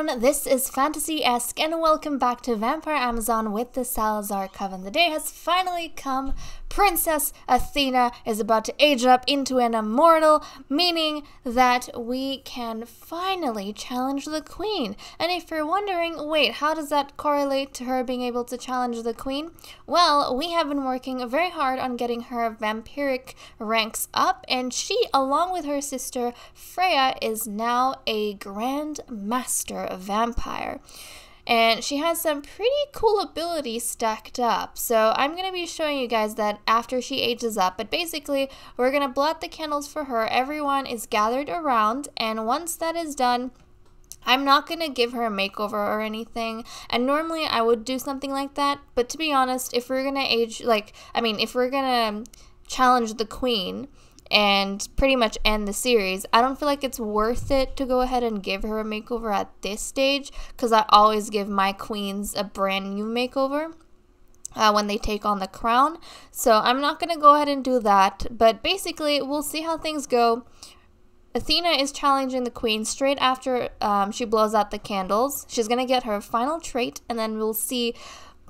everyone, this is FantasyEsque, and welcome back to Vampire Amazon with the Salazar Coven. The day has finally come. Princess Athena is about to age up into an immortal, meaning that we can finally challenge the queen. And if you're wondering, wait, how does that correlate to her being able to challenge the queen? Well, we have been working very hard on getting her vampiric ranks up, and she, along with her sister Freya, is now a grand master vampire and she has some pretty cool abilities stacked up. So I'm going to be showing you guys that after she ages up, but basically we're going to blow out the candles for her. Everyone is gathered around, and once that is done, I'm not going to give her a makeover or anything. And normally I would do something like that. But to be honest, if we're going to age, like, I mean, if we're going to challenge the queen, and pretty much end the series. I don't feel like it's worth it to go ahead and give her a makeover at this stage because I always give my queens a brand new makeover. Uh, when they take on the crown. So I'm not going to go ahead and do that. But basically, we'll see how things go. Athena is challenging the queen straight after um, she blows out the candles. She's going to get her final trait, and then we'll see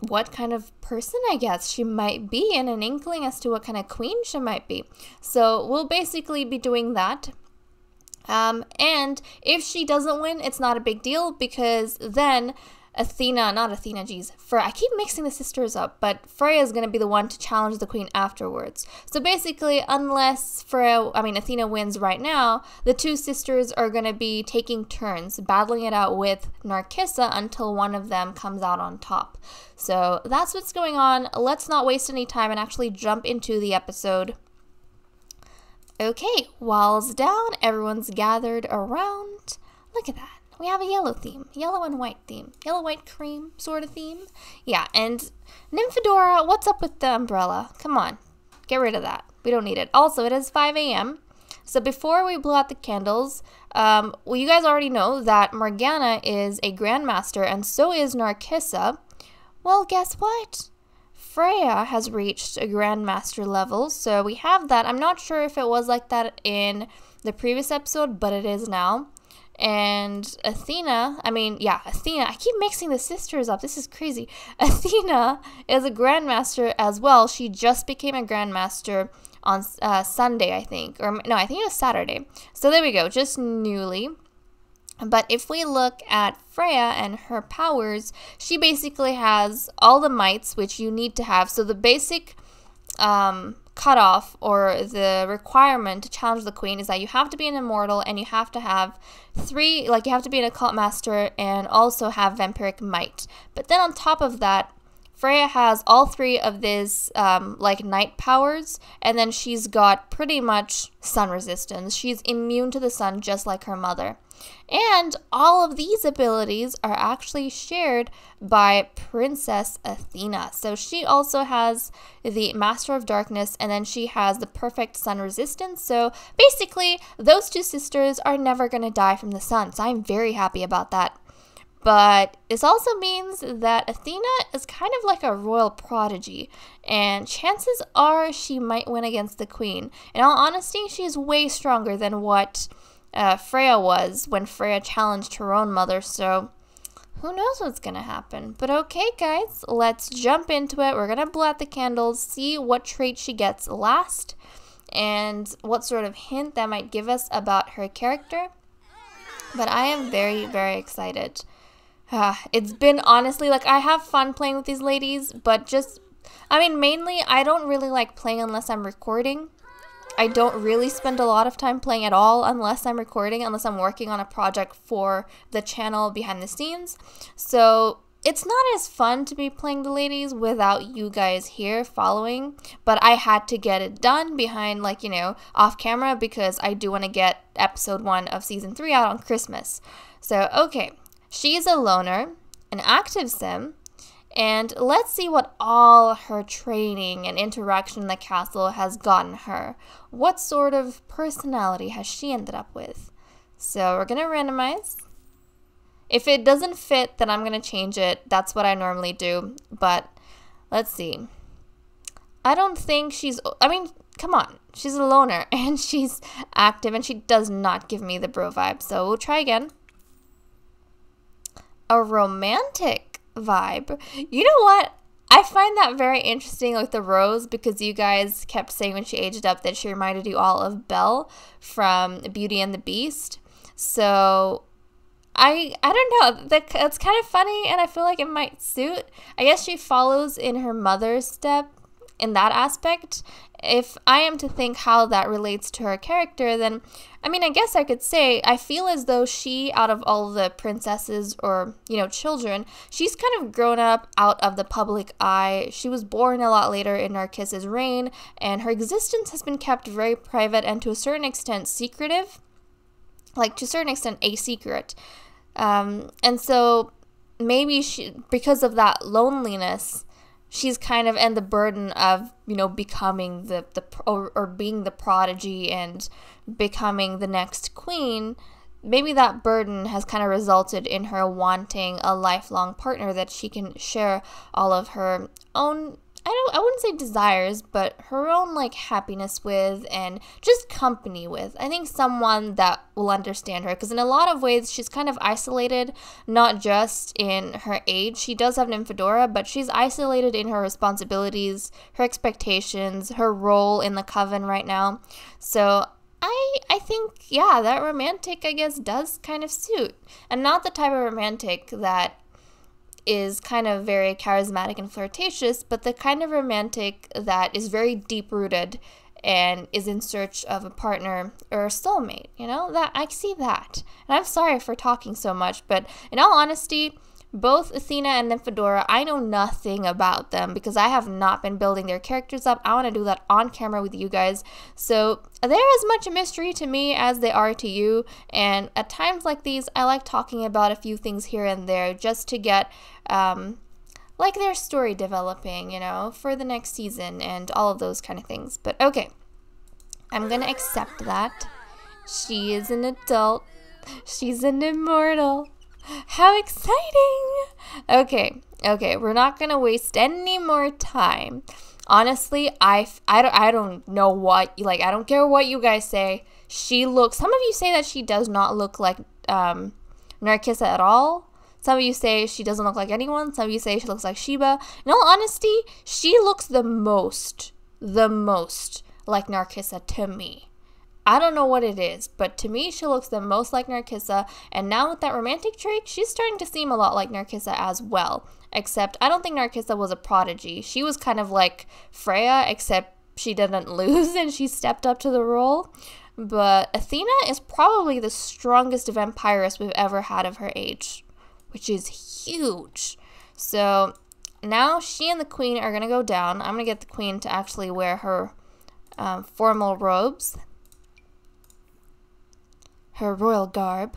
what kind of person I guess she might be and an inkling as to what kind of queen she might be. So we'll basically be doing that. Um, and if she doesn't win, it's not a big deal because then Athena, not Athena, geez, Freya. I keep mixing the sisters up, but Freya is going to be the one to challenge the queen afterwards. So basically, unless Freya, I mean Athena wins right now, the two sisters are going to be taking turns battling it out with Narcissa until one of them comes out on top. So that's what's going on. Let's not waste any time and actually jump into the episode. Okay, walls down, everyone's gathered around. Look at that we have a yellow theme, yellow and white theme, yellow white cream sort of theme. Yeah, and Nymphadora, what's up with the umbrella? Come on, get rid of that. We don't need it. Also, it is 5 a.m. So before we blow out the candles, um, well, you guys already know that Morgana is a grandmaster, and so is Narcissa. Well, guess what? Freya has reached a grandmaster level, so we have that. I'm not sure if it was like that in the previous episode, but it is now. And Athena, I mean, yeah, Athena, I keep mixing the sisters up. This is crazy. Athena is a grandmaster as well. She just became a grandmaster on uh, Sunday, I think. Or no, I think it was Saturday. So there we go, just newly. But if we look at Freya and her powers, she basically has all the mights which you need to have. So the basic um, cutoff or the requirement to challenge the queen is that you have to be an immortal and you have to have three, like you have to be an occult master and also have vampiric might. But then on top of that, Freya has all three of these um, like night powers, and then she's got pretty much sun resistance. She's immune to the sun just like her mother. And all of these abilities are actually shared by Princess Athena. So she also has the Master of Darkness and then she has the perfect sun resistance. So basically, those two sisters are never going to die from the sun. So I'm very happy about that. But this also means that Athena is kind of like a royal prodigy, and chances are she might win against the queen. In all honesty, she is way stronger than what uh, Freya was when Freya challenged her own mother, so who knows what's gonna happen. But okay, guys, let's jump into it. We're gonna blow out the candles, see what trait she gets last, and what sort of hint that might give us about her character. But I am very, very excited. It's been honestly like I have fun playing with these ladies, but just I mean, mainly I don't really like playing unless I'm recording. I don't really spend a lot of time playing at all unless I'm recording, unless I'm working on a project for the channel behind the scenes. So it's not as fun to be playing the ladies without you guys here following, but I had to get it done behind, like, you know, off camera because I do want to get episode one of season three out on Christmas. So, okay, she is a loner, an active sim, and let's see what all her training and interaction in the castle has gotten her. What sort of personality has she ended up with? So we're going to randomize. If it doesn't fit, then I'm going to change it. That's what I normally do. But let's see. I don't think she's... I mean, come on. She's a loner and she's active and she does not give me the bro vibe. So we'll try again. A romantic vibe. You know what? I find that very interesting, like the rose, because you guys kept saying when she aged up that she reminded you all of Belle from Beauty and the Beast. So I I don't know. That it's kind of funny, and I feel like it might suit. I guess she follows in her mother's step in that aspect. If I am to think how that relates to her character, then I mean, I guess I could say I feel as though she, out of all the princesses or, you know, children, she's kind of grown up out of the public eye. She was born a lot later in Narcissa's reign, and her existence has been kept very private and to a certain extent secretive. Like, to a certain extent, a secret. Um, and so maybe she, because of that loneliness, she's kind of and the burden of you know becoming the the or, or being the prodigy and becoming the next queen maybe that burden has kind of resulted in her wanting a lifelong partner that she can share all of her own I don't I wouldn't say desires, but her own like happiness with and just company with. I think someone that will understand her because in a lot of ways she's kind of isolated, not just in her age. She does have Nymphadora, but she's isolated in her responsibilities, her expectations, her role in the coven right now. So I I think yeah, that romantic I guess does kind of suit. And not the type of romantic that is kind of very charismatic and flirtatious, but the kind of romantic that is very deep rooted and is in search of a partner or a soulmate. You know, that I see that. And I'm sorry for talking so much, but in all honesty, both Athena and Nymphadora, I know nothing about them because I have not been building their characters up. I want to do that on camera with you guys. So they're as much a mystery to me as they are to you. And at times like these, I like talking about a few things here and there just to get, um, like their story developing, you know, for the next season and all of those kind of things. But okay, I'm to accept that. She is an adult. She's an immortal. How exciting! Okay, okay, we're not gonna waste any more time. Honestly, I, I, don't, I don't know what, like, I don't care what you guys say. She looks, some of you say that she does not look like um, Narcissa at all. Some of you say she doesn't look like anyone. Some of you say she looks like Sheba. In all honesty, she looks the most, the most like Narcissa to me. I don't know what it is, but to me, she looks the most like Narcissa. And now with that romantic trait, she's starting to seem a lot like Narcissa as well. Except I don't think Narcissa was a prodigy. She was kind of like Freya, except she didn't lose and she stepped up to the role. But Athena is probably the strongest vampiress we've ever had of her age, which is huge. So now she and the queen are going to go down. I'm going to get the queen to actually wear her um, formal robes her royal garb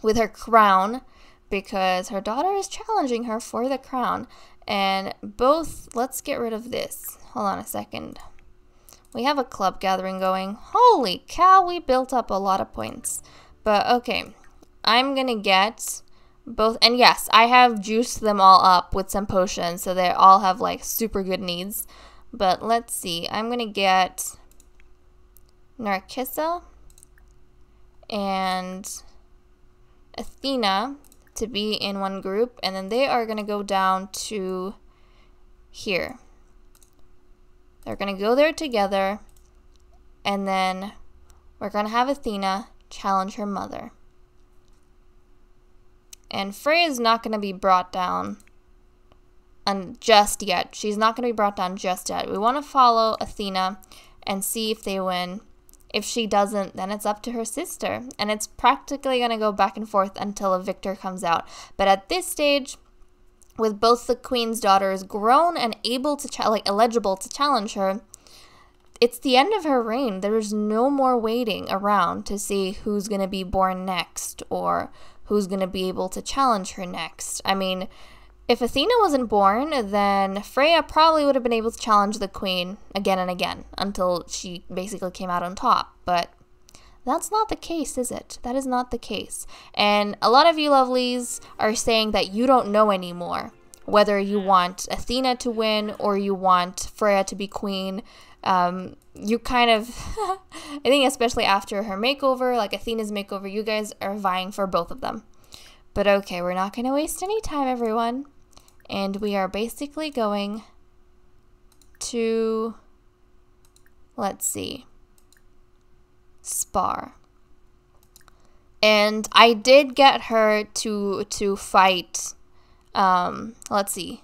with her crown because her daughter is challenging her for the crown. And both, let's get rid of this. Hold on a second. We have a club gathering going. Holy cow, we built up a lot of points. But okay, I'm gonna get both. And yes, I have juiced them all up with some potions, so they all have like super good needs. But let's see, I'm gonna get Narcissa and Athena to be in one group, and then they are to go down to here. They're to go there together, and then we're to have Athena challenge her mother. And Frey is not going to be brought down and just yet. She's not going to be brought down just yet. We want to follow Athena and see if they win. If she doesn't, then it's up to her sister. And it's practically going to go back and forth until a victor comes out. But at this stage, with both the queen's daughters grown and able to, like, eligible to challenge her, it's the end of her reign. There's no more waiting around to see who's going to be born next or who's going to be able to challenge her next. I mean, if Athena wasn't born, then Freya probably would have been able to challenge the queen again and again until she basically came out on top. But that's not the case, is it? That is not the case. And a lot of you lovelies are saying that you don't know anymore whether you want Athena to win or you want Freya to be queen. Um, you kind of, I think, especially after her makeover, like Athena's makeover, you guys are vying for both of them. But okay, we're not going to waste any time, everyone. And we are basically going to, let's see, Spar. And I did get her to to fight um let's see.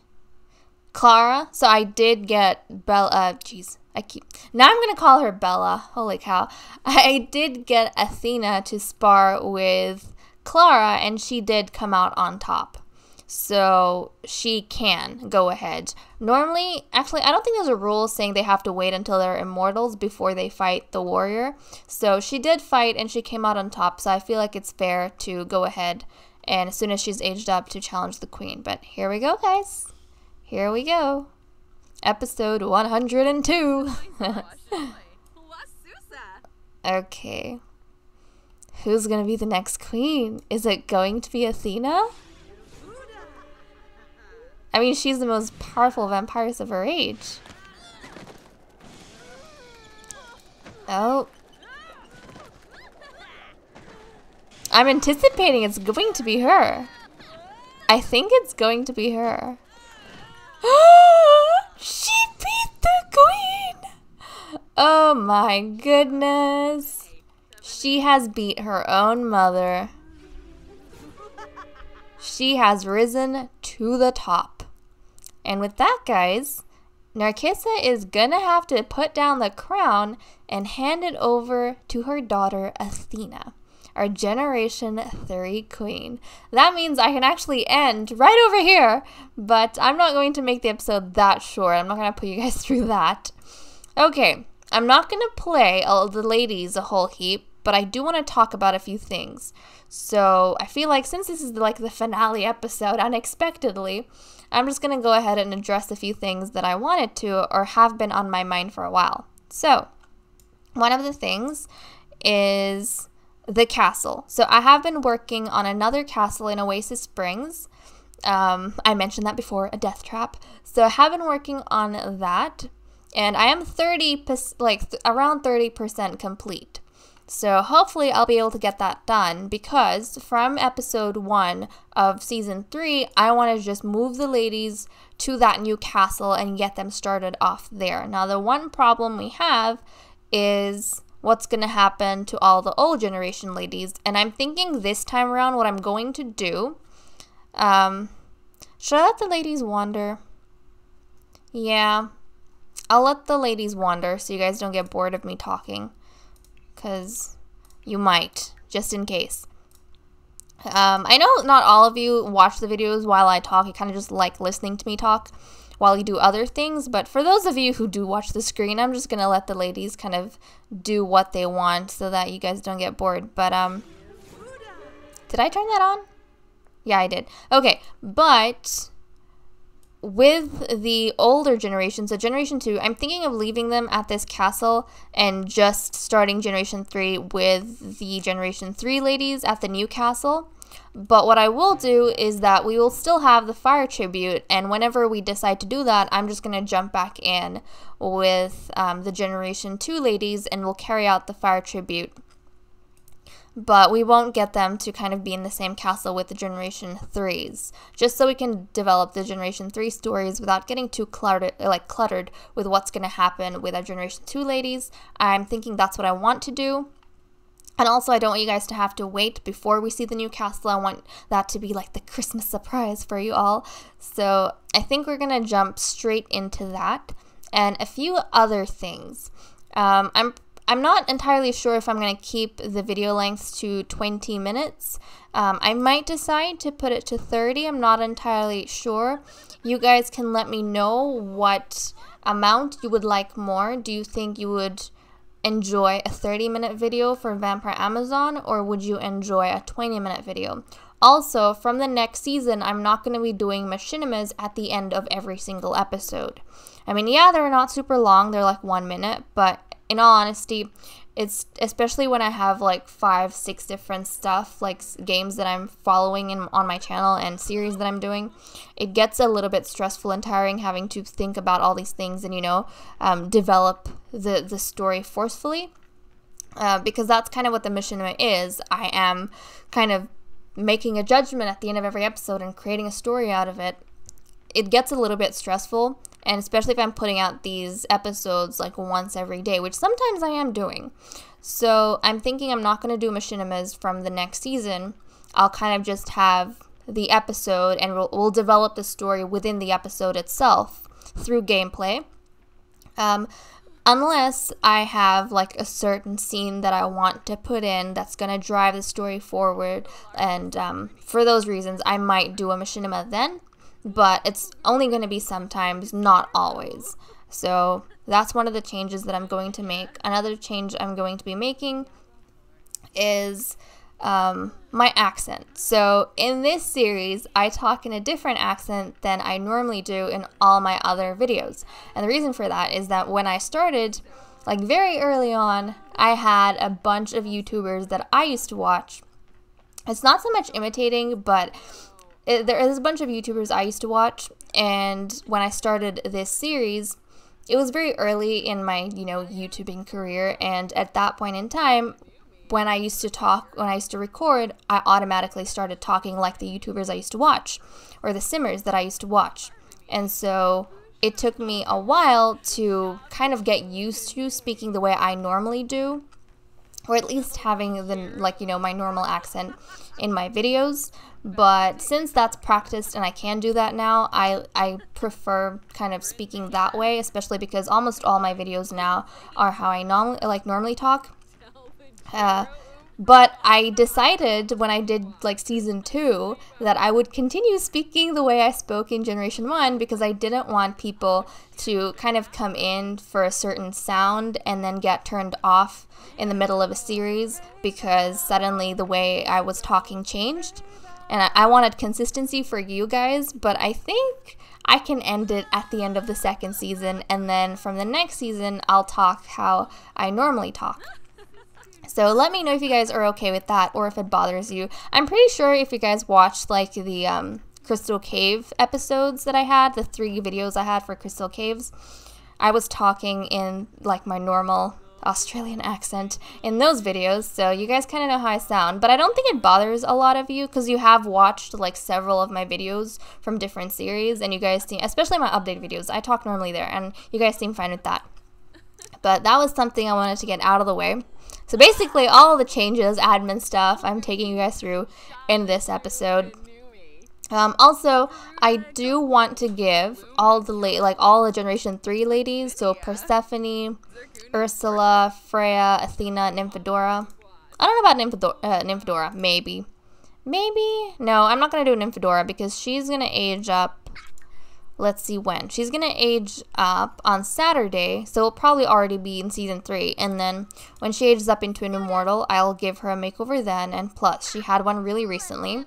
Clara. So I did get Bella uh jeez. I keep now I'm gonna call her Bella. Holy cow. I did get Athena to spar with Clara and she did come out on top so she can go ahead. Normally, actually, I don't think there's a rule saying they have to wait until they're immortals before they fight the warrior. So she did fight and she came out on top, so I feel like it's fair to go ahead and as soon as she's aged up to challenge the queen. But here we go, guys. Here we go. Episode 102. okay. Who's going to be the next queen? Is it going to be Athena? I mean, she's the most powerful vampiress of her age. Oh. I'm anticipating it's going to be her. I think it's going to be her. she beat the queen! Oh my goodness. She has beat her own mother. She has risen to the top. And with that, guys, Narcissa is gonna have to put down the crown and hand it over to her daughter Athena, our Generation 3 queen. That means I can actually end right over here, but I'm not going to make the episode that short. I'm not gonna put you guys through that. Okay, I'm not gonna play all the ladies a whole heap, but I do want to talk about a few things. So I feel like since this is like the finale episode, unexpectedly, I'm just going to go ahead and address a few things that I wanted to or have been on my mind for a while. So, one of the things is the castle. So, I have been working on another castle in Oasis Springs. Um, I mentioned that before, a death trap. So, I have been working on that, and I am 30, like th around 30% complete. So hopefully I'll be able to get that done because from episode one of season three, I want to just move the ladies to that new castle and get them started off there. Now, the one problem we have is what's going to happen to all the old generation ladies. And I'm thinking this time around what I'm going to do. Um, should I let the ladies wander? Yeah, I'll let the ladies wander so you guys don't get bored of me talking because you might, just in case. Um, I know not all of you watch the videos while I talk. You kind of just like listening to me talk while you do other things. But for those of you who do watch the screen, I'm just going to let the ladies kind of do what they want so that you guys don't get bored. But, um, did I turn that on? Yeah, I did. Okay, but with the older generation, so Generation 2, I'm thinking of leaving them at this castle and just starting Generation 3 with the Generation 3 ladies at the new castle. But what I will do is that we will still have the fire tribute, and whenever we decide to do that, I'm just going to jump back in with um, the Generation 2 ladies and we'll carry out the fire tribute but we won't get them to kind of be in the same castle with the Generation 3s, just so we can develop the Generation 3 stories without getting too cluttered, like cluttered with what's going to happen with our Generation 2 ladies. I'm thinking that's what I want to do. And also, I don't want you guys to have to wait before we see the new castle. I want that to be like the Christmas surprise for you all. So I think we're going to jump straight into that and a few other things. Um, I'm I'm not entirely sure if I'm going to keep the video lengths to 20 minutes. Um, I might decide to put it to 30. I'm not entirely sure. You guys can let me know what amount you would like more. Do you think you would enjoy a 30 minute video for Vampire Amazon or would you enjoy a 20 minute video? Also, from the next season, I'm not going to be doing machinimas at the end of every single episode. I mean, yeah, they're not super long, they're like one minute, but in all honesty, it's especially when I have like five, six different stuff, like games that I'm following in, on my channel and series that I'm doing, it gets a little bit stressful and tiring having to think about all these things and, you know, um, develop the, the story forcefully. Uh, because that's kind of what the mission is. I am kind of making a judgment at the end of every episode and creating a story out of it, it gets a little bit stressful. And especially if I'm putting out these episodes like once every day, which sometimes I am doing. So I'm thinking I'm not going to do machinimas from the next season. I'll kind of just have the episode and we'll, we'll develop the story within the episode itself through gameplay. Um, unless I have like a certain scene that I want to put in that's going to drive the story forward. And um, for those reasons, I might do a machinima then, but it's only going to be sometimes, not always. So that's one of the changes that I'm going to make. Another change I'm going to be making is um, my accent. So in this series, I talk in a different accent than I normally do in all my other videos. And the reason for that is that when I started, like very early on, I had a bunch of YouTubers that I used to watch. It's not so much imitating, but it, there is a bunch of YouTubers I used to watch. And when I started this series, it was very early in my, you know, YouTubing career. And at that point in time, when I used to talk, when I used to record, I automatically started talking like the YouTubers I used to watch or the simmers that I used to watch. And so it took me a while to kind of get used to speaking the way I normally do or at least having the like you know my normal accent in my videos. But since that's practiced and I can do that now I I prefer kind of speaking that way especially because almost all my videos now are how I normally like normally talk. Uh, but I decided when I did like season two that I would continue speaking the way I spoke in Generation 1 because I didn't want people to kind of come in for a certain sound and then get turned off in the middle of a series because suddenly the way I was talking changed. And I, I wanted consistency for you guys, but I think I can end it at the end of the second season, and then from the next season, I'll talk how I normally talk. So let me know if you guys are okay with that or if it bothers you. I'm pretty sure if you guys watched like the um, Crystal Cave episodes that I had, the three videos I had for Crystal Caves, I was talking in like my normal Australian accent in those videos, so you guys kind of know how I sound. But I don't think it bothers a lot of you because you have watched like several of my videos from different series, and you guys seem, especially my update videos, I talk normally there, and you guys seem fine with that. But that was something I wanted to get out of the way. So basically, all the changes, admin stuff, I'm taking you guys through in this episode. Um, also, I do want to give all the like all the Generation Three ladies, so Persephone, Ursula, Freya, Athena, Nymphadora. I don't know about Nymphadora, uh, Nymphadora maybe, maybe no, I'm not gonna do Nymphadora because she's gonna age up let's see when. She's going to age up on Saturday, so it'll probably already be in season 3. And then when she ages up into an immortal, I'll give her a makeover then. And plus, she had one really recently.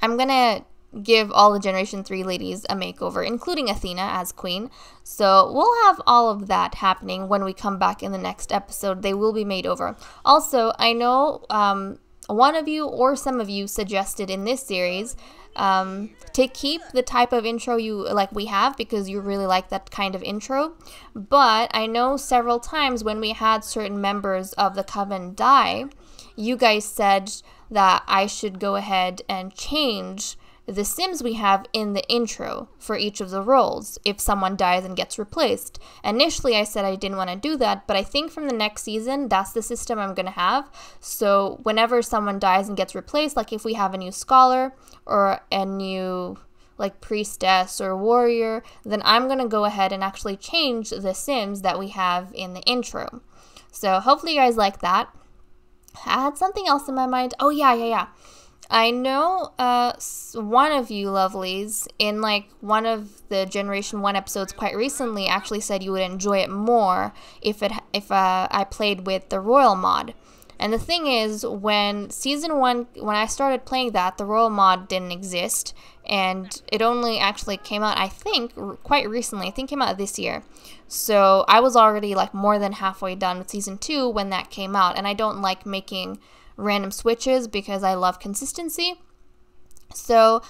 I'm going to give all the Generation 3 ladies a makeover, including Athena as queen. So we'll have all of that happening when we come back in the next episode. They will be made over. Also, I know um, one of you or some of you suggested in this series um, to keep the type of intro you like we have because you really like that kind of intro. But I know several times when we had certain members of the coven die, you guys said that I should go ahead and change the Sims we have in the intro for each of the roles if someone dies and gets replaced. Initially, I said I didn't want to do that, but I think from the next season, that's the system I'm going to have. So, whenever someone dies and gets replaced, like if we have a new scholar or a new like priestess or warrior, then I'm going to go ahead and actually change the Sims that we have in the intro. So, hopefully, you guys like that. I had something else in my mind. Oh, yeah, yeah, yeah. I know uh, one of you lovelies in like one of the Generation One episodes quite recently actually said you would enjoy it more if it if uh, I played with the Royal mod. And the thing is, when season one, when I started playing that, the Royal mod didn't exist, and it only actually came out, I think, quite recently. I think came out this year. So I was already like more than halfway done with season two when that came out, and I don't like making random switches because I love consistency. So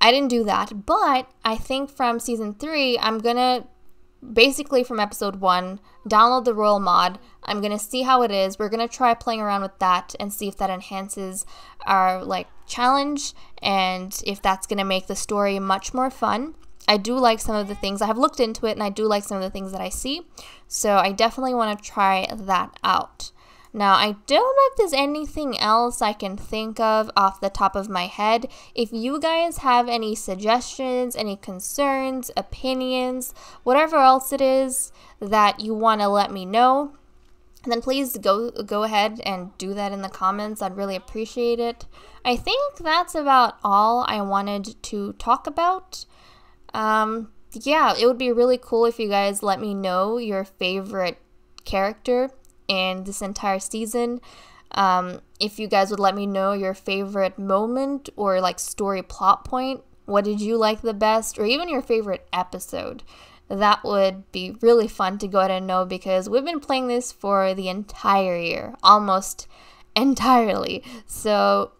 I didn't do that, but I think from season three, I'm gonna basically from episode one download the royal mod. I'm gonna see how it is. We're gonna try playing around with that and see if that enhances our like challenge and if that's going to make the story much more fun. I do like some of the things. I have looked into it and I do like some of the things that I see. So I definitely want to try that out. Now, I don't know if there's anything else I can think of off the top of my head. If you guys have any suggestions, any concerns, opinions, whatever else it is that you want to let me know, then please go go ahead and do that in the comments. I'd really appreciate it. I think that's about all I wanted to talk about. Um, yeah, it would be really cool if you guys let me know your favorite character in this entire season. Um, if you guys would let me know your favorite moment or like story plot point, what did you like the best, or even your favorite episode? That would be really fun to go ahead and know because we've been playing this for the entire year, almost entirely. So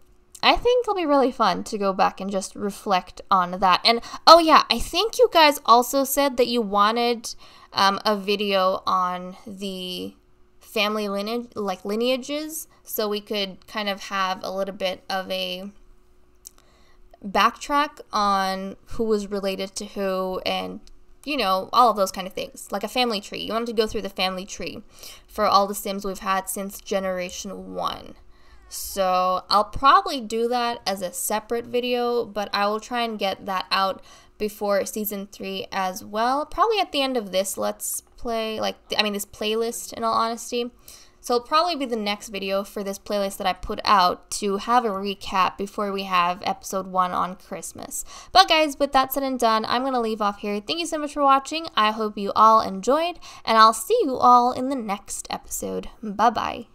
I think it'll be really fun to go back and just reflect on that. And oh, yeah, I think you guys also said that you wanted um, a video on the family lineage, like lineages, so we could kind of have a little bit of a backtrack on who was related to who and you know all of those kind of things like a family tree. You wanted to go through the family tree for all the sims we've had since generation 1 so I'll probably do that as a separate video but I will try and get that out before season 3 as well. Probably at the end of this let's play, like, I mean, this playlist in all honesty. So it'll probably be the next video for this playlist that I put out to have a recap before we have episode 1 on Christmas. But guys, with that said and done, I'm going to leave off here. Thank you so much for watching. I hope you all enjoyed, and I'll see you all in the next episode. Bye-bye.